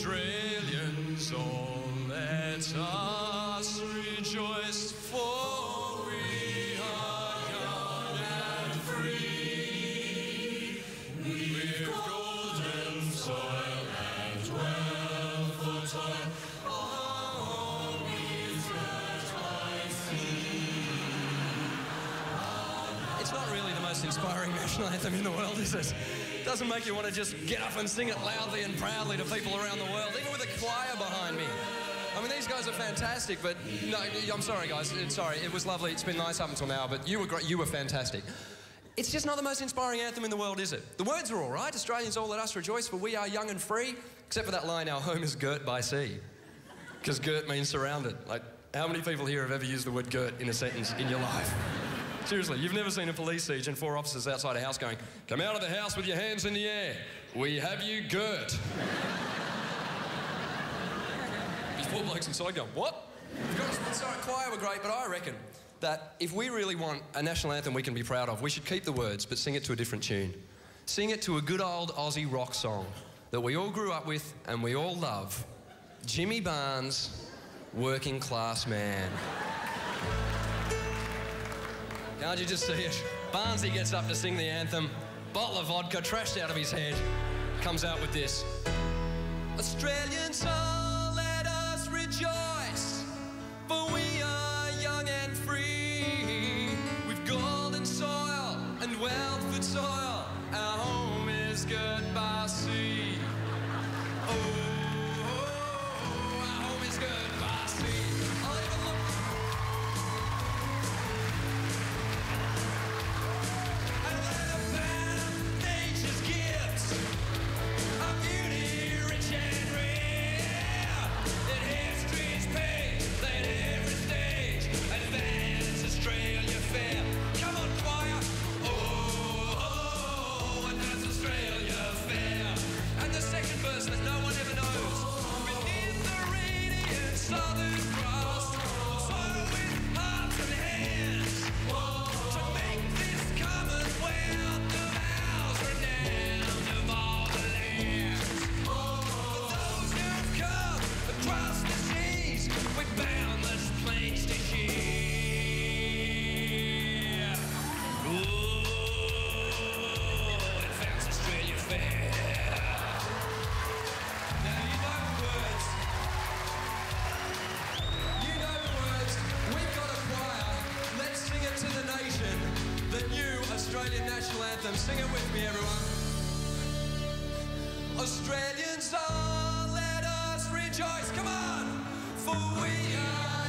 Australians, all let us rejoice, for we are young and free. With golden soil and wealth for toil, most inspiring national anthem in the world, is it? Doesn't make you want to just get up and sing it loudly and proudly to people around the world, even with a choir behind me. I mean, these guys are fantastic, but no, I'm sorry, guys. Sorry, it was lovely. It's been nice up until now, but you were great. You were fantastic. It's just not the most inspiring anthem in the world, is it? The words are all right. Australians all let us rejoice, for we are young and free. Except for that line, our home is girt by sea. Because girt means surrounded. Like, how many people here have ever used the word girt in a sentence in your life? Seriously, you've never seen a police siege and four officers outside a house going, Come out of the house with your hands in the air. We have you girt. These four blokes inside going, What? Sorry, choir were great, but I reckon that if we really want a national anthem we can be proud of, we should keep the words but sing it to a different tune. Sing it to a good old Aussie rock song that we all grew up with and we all love. Jimmy Barnes, Working Class Man. Can't you just see it? Barnesy gets up to sing the anthem, bottle of vodka trashed out of his head, comes out with this. Australians all let us rejoice, for we are young and free. We've golden soil and wealth for Australian national anthem. Sing it with me, everyone. Australians all let us rejoice. Come on. For we are